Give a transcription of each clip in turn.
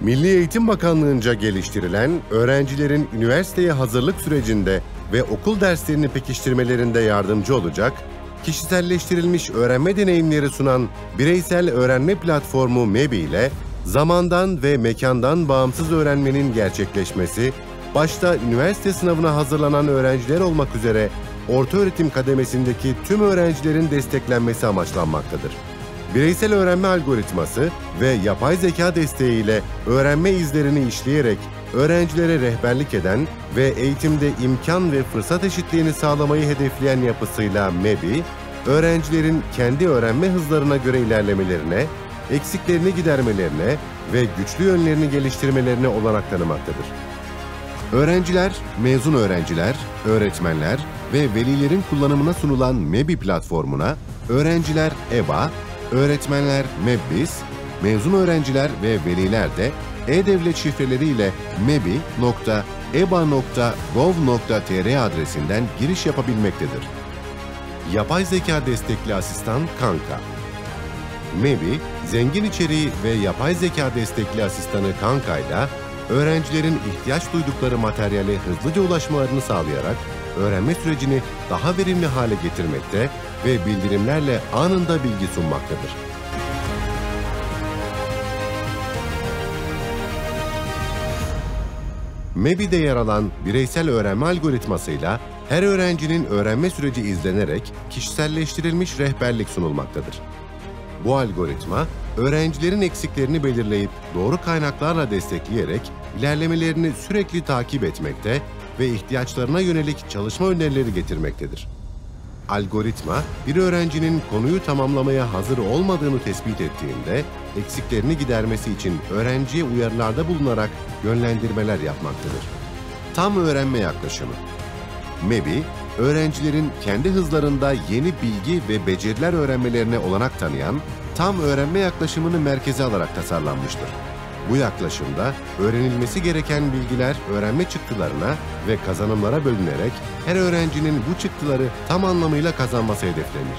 Milli Eğitim Bakanlığı'nca geliştirilen öğrencilerin üniversiteye hazırlık sürecinde ve okul derslerini pekiştirmelerinde yardımcı olacak, kişiselleştirilmiş öğrenme deneyimleri sunan bireysel öğrenme platformu MEBI ile zamandan ve mekandan bağımsız öğrenmenin gerçekleşmesi, başta üniversite sınavına hazırlanan öğrenciler olmak üzere orta öğretim kademesindeki tüm öğrencilerin desteklenmesi amaçlanmaktadır. Bireysel öğrenme algoritması ve yapay zeka desteğiyle öğrenme izlerini işleyerek öğrencilere rehberlik eden ve eğitimde imkan ve fırsat eşitliğini sağlamayı hedefleyen yapısıyla MEBI, öğrencilerin kendi öğrenme hızlarına göre ilerlemelerine, eksiklerini gidermelerine ve güçlü yönlerini geliştirmelerine olanak tanımaktadır. Öğrenciler, mezun öğrenciler, öğretmenler ve velilerin kullanımına sunulan MEBI platformuna öğrenciler EBA, öğretmenler MEBBIS, mezun öğrenciler ve veliler de e-devlet şifreleriyle mebi.eba.gov.tr adresinden giriş yapabilmektedir. Yapay zeka destekli asistan Kanka MEBI, zengin içeriği ve yapay zeka destekli asistanı Kanka ile öğrencilerin ihtiyaç duydukları materyale hızlıca ulaşmalarını sağlayarak öğrenme sürecini daha verimli hale getirmekte ve bildirimlerle anında bilgi sunmaktadır. MEBİ'de yer alan bireysel öğrenme algoritmasıyla her öğrencinin öğrenme süreci izlenerek kişiselleştirilmiş rehberlik sunulmaktadır. Bu algoritma, öğrencilerin eksiklerini belirleyip doğru kaynaklarla destekleyerek ilerlemelerini sürekli takip etmekte ve ihtiyaçlarına yönelik çalışma önerileri getirmektedir. Algoritma, bir öğrencinin konuyu tamamlamaya hazır olmadığını tespit ettiğinde, eksiklerini gidermesi için öğrenciye uyarılarda bulunarak yönlendirmeler yapmaktadır. Tam öğrenme yaklaşımı MEBI, öğrencilerin kendi hızlarında yeni bilgi ve beceriler öğrenmelerine olanak tanıyan, tam öğrenme yaklaşımını merkeze alarak tasarlanmıştır. Bu yaklaşımda öğrenilmesi gereken bilgiler öğrenme çıktılarına ve kazanımlara bölünerek her öğrencinin bu çıktıları tam anlamıyla kazanması hedeflenir.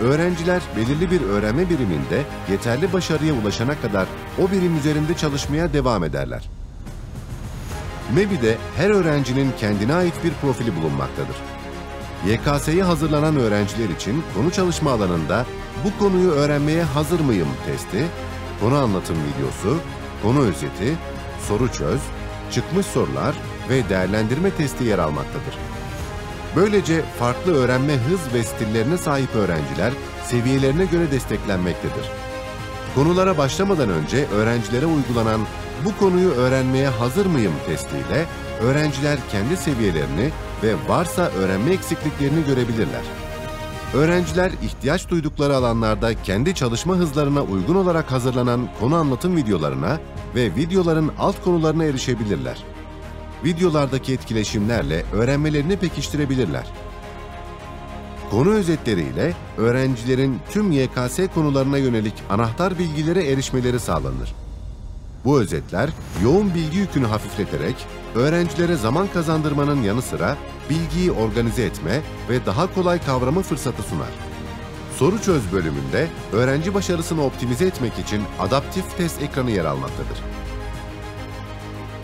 Öğrenciler belirli bir öğrenme biriminde yeterli başarıya ulaşana kadar o birim üzerinde çalışmaya devam ederler. MEBİ'de her öğrencinin kendine ait bir profili bulunmaktadır. YKS'ye hazırlanan öğrenciler için konu çalışma alanında bu konuyu öğrenmeye hazır mıyım testi, konu anlatım videosu, konu özeti, soru çöz, çıkmış sorular ve değerlendirme testi yer almaktadır. Böylece farklı öğrenme hız ve stillerine sahip öğrenciler seviyelerine göre desteklenmektedir. Konulara başlamadan önce öğrencilere uygulanan bu konuyu öğrenmeye hazır mıyım testiyle öğrenciler kendi seviyelerini ve varsa öğrenme eksikliklerini görebilirler. Öğrenciler ihtiyaç duydukları alanlarda kendi çalışma hızlarına uygun olarak hazırlanan konu anlatım videolarına ve videoların alt konularına erişebilirler. Videolardaki etkileşimlerle öğrenmelerini pekiştirebilirler. Konu özetleriyle öğrencilerin tüm YKS konularına yönelik anahtar bilgilere erişmeleri sağlanır. Bu özetler yoğun bilgi yükünü hafifleterek öğrencilere zaman kazandırmanın yanı sıra bilgiyi organize etme ve daha kolay kavrama fırsatı sunar. Soru çöz bölümünde öğrenci başarısını optimize etmek için adaptif test ekranı yer almaktadır.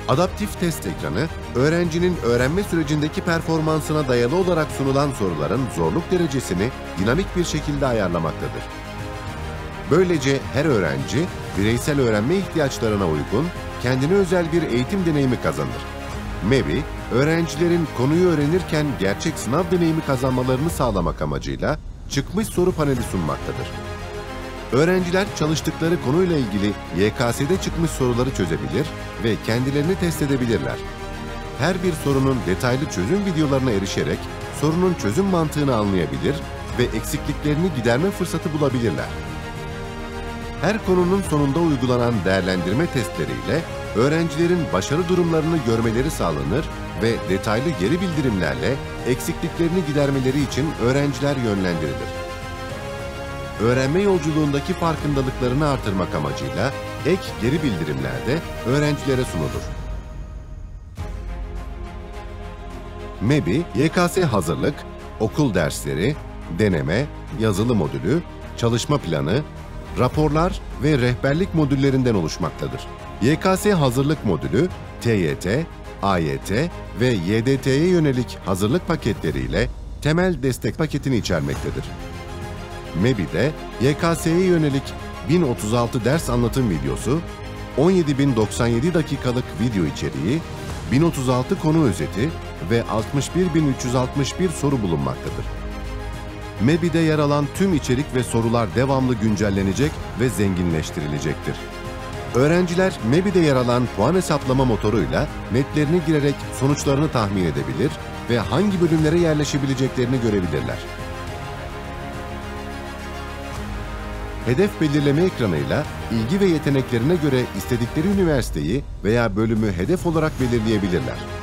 Adaptif test ekranı, öğrencinin öğrenme sürecindeki performansına dayalı olarak sunulan soruların zorluk derecesini dinamik bir şekilde ayarlamaktadır. Böylece her öğrenci bireysel öğrenme ihtiyaçlarına uygun, kendine özel bir eğitim deneyimi kazanır. MEBI, öğrencilerin konuyu öğrenirken gerçek sınav deneyimi kazanmalarını sağlamak amacıyla çıkmış soru paneli sunmaktadır. Öğrenciler çalıştıkları konuyla ilgili YKS'de çıkmış soruları çözebilir ve kendilerini test edebilirler. Her bir sorunun detaylı çözüm videolarına erişerek sorunun çözüm mantığını anlayabilir ve eksikliklerini giderme fırsatı bulabilirler. Her konunun sonunda uygulanan değerlendirme testleriyle öğrencilerin başarı durumlarını görmeleri sağlanır ve detaylı geri bildirimlerle eksikliklerini gidermeleri için öğrenciler yönlendirilir. Öğrenme yolculuğundaki farkındalıklarını artırmak amacıyla ek geri bildirimler de öğrencilere sunulur. MEBI, YKS hazırlık, okul dersleri, deneme, yazılı modülü, çalışma planı, raporlar ve rehberlik modüllerinden oluşmaktadır. YKS hazırlık modülü TYT, AYT ve YDT'ye yönelik hazırlık paketleriyle temel destek paketini içermektedir. MEBİ'de YKS'ye yönelik 1036 ders anlatım videosu, 17.097 dakikalık video içeriği, 1036 konu özeti ve 61.361 soru bulunmaktadır. MEBİ'de yer alan tüm içerik ve sorular devamlı güncellenecek ve zenginleştirilecektir. Öğrenciler MEBİ'de yer alan puan hesaplama motoruyla netlerini girerek sonuçlarını tahmin edebilir ve hangi bölümlere yerleşebileceklerini görebilirler. Hedef belirleme ekranıyla ilgi ve yeteneklerine göre istedikleri üniversiteyi veya bölümü hedef olarak belirleyebilirler.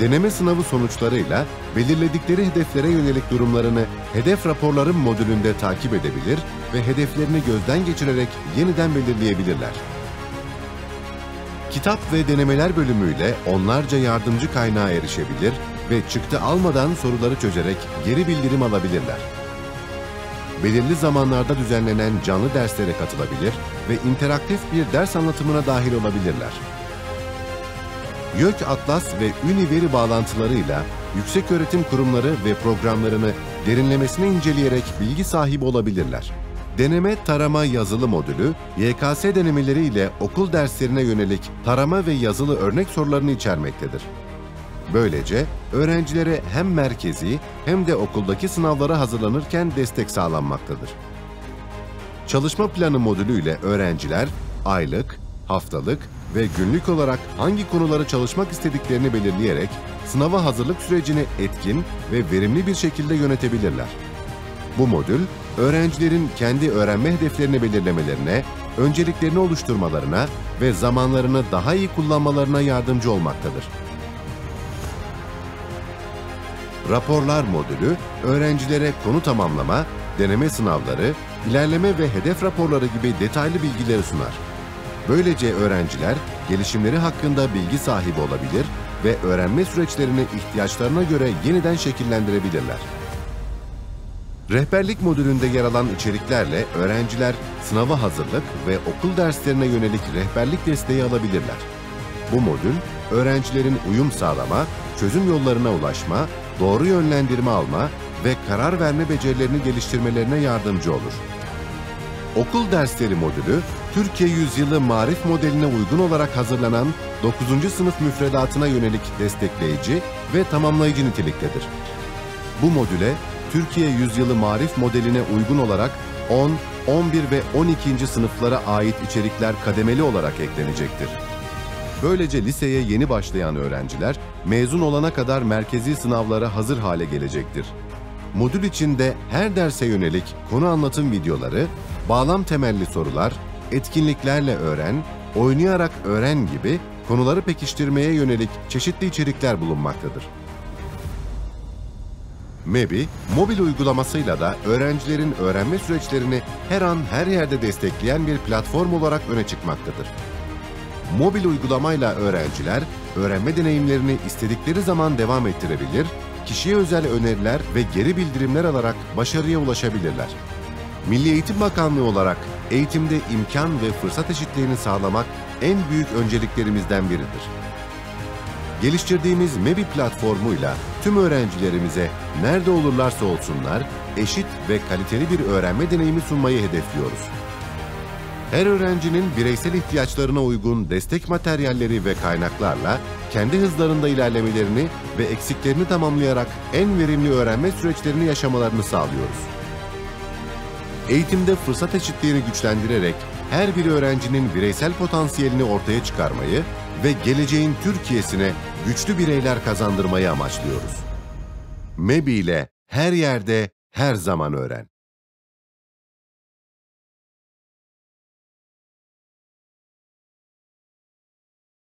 Deneme sınavı sonuçlarıyla belirledikleri hedeflere yönelik durumlarını hedef raporları modülünde takip edebilir ve hedeflerini gözden geçirerek yeniden belirleyebilirler. Kitap ve denemeler bölümüyle onlarca yardımcı kaynağa erişebilir ve çıktı almadan soruları çözerek geri bildirim alabilirler. Belirli zamanlarda düzenlenen canlı derslere katılabilir ve interaktif bir ders anlatımına dahil olabilirler. YÖK Atlas ve Üniveri bağlantılarıyla yükseköğretim kurumları ve programlarını derinlemesine inceleyerek bilgi sahibi olabilirler. Deneme Tarama Yazılı modülü, YKS denemeleri ile okul derslerine yönelik tarama ve yazılı örnek sorularını içermektedir. Böylece öğrencilere hem merkezi hem de okuldaki sınavlara hazırlanırken destek sağlanmaktadır. Çalışma planı modülüyle öğrenciler aylık, haftalık ve günlük olarak hangi konuları çalışmak istediklerini belirleyerek sınava hazırlık sürecini etkin ve verimli bir şekilde yönetebilirler. Bu modül, öğrencilerin kendi öğrenme hedeflerini belirlemelerine, önceliklerini oluşturmalarına ve zamanlarını daha iyi kullanmalarına yardımcı olmaktadır. Raporlar modülü, öğrencilere konu tamamlama, deneme sınavları, ilerleme ve hedef raporları gibi detaylı bilgileri sunar. Böylece öğrenciler gelişimleri hakkında bilgi sahibi olabilir ve öğrenme süreçlerini ihtiyaçlarına göre yeniden şekillendirebilirler. Rehberlik modülünde yer alan içeriklerle öğrenciler sınava hazırlık ve okul derslerine yönelik rehberlik desteği alabilirler. Bu modül, öğrencilerin uyum sağlama, çözüm yollarına ulaşma, doğru yönlendirme alma ve karar verme becerilerini geliştirmelerine yardımcı olur. Okul dersleri modülü, Türkiye Yüzyılı Marif modeline uygun olarak hazırlanan 9. sınıf müfredatına yönelik destekleyici ve tamamlayıcı niteliktedir. Bu modüle Türkiye Yüzyılı Marif modeline uygun olarak 10, 11 ve 12. sınıflara ait içerikler kademeli olarak eklenecektir. Böylece liseye yeni başlayan öğrenciler mezun olana kadar merkezi sınavlara hazır hale gelecektir. Modül içinde her derse yönelik konu anlatım videoları, bağlam temelli sorular, etkinliklerle öğren, oynayarak öğren gibi konuları pekiştirmeye yönelik çeşitli içerikler bulunmaktadır. MEBI, mobil uygulamasıyla da öğrencilerin öğrenme süreçlerini her an her yerde destekleyen bir platform olarak öne çıkmaktadır. Mobil uygulamayla öğrenciler öğrenme deneyimlerini istedikleri zaman devam ettirebilir, kişiye özel öneriler ve geri bildirimler alarak başarıya ulaşabilirler. Milli Eğitim Bakanlığı olarak eğitimde imkan ve fırsat eşitliğini sağlamak en büyük önceliklerimizden biridir. Geliştirdiğimiz MEBI platformuyla tüm öğrencilerimize nerede olurlarsa olsunlar eşit ve kaliteli bir öğrenme deneyimi sunmayı hedefliyoruz. Her öğrencinin bireysel ihtiyaçlarına uygun destek materyalleri ve kaynaklarla kendi hızlarında ilerlemelerini ve eksiklerini tamamlayarak en verimli öğrenme süreçlerini yaşamalarını sağlıyoruz. Eğitimde fırsat eşitliğini güçlendirerek her bir öğrencinin bireysel potansiyelini ortaya çıkarmayı ve geleceğin Türkiye'sine güçlü bireyler kazandırmayı amaçlıyoruz. MEBI ile her yerde, her zaman öğren.